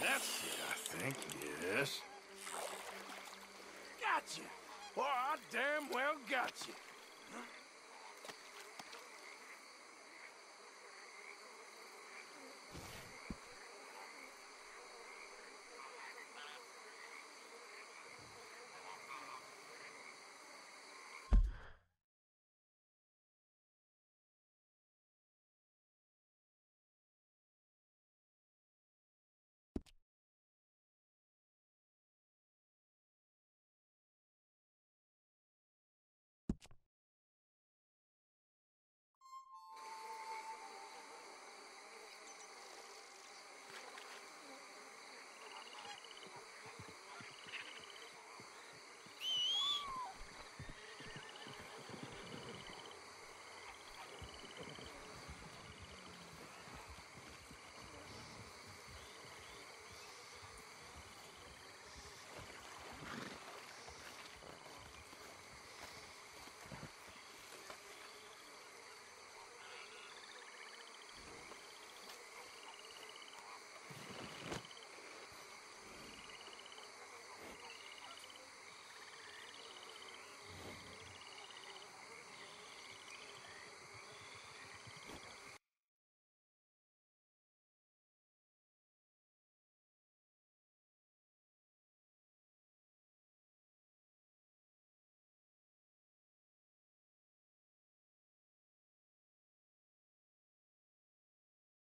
That's it, I think. Yes. Gotcha! Well, I damn well got you. Huh?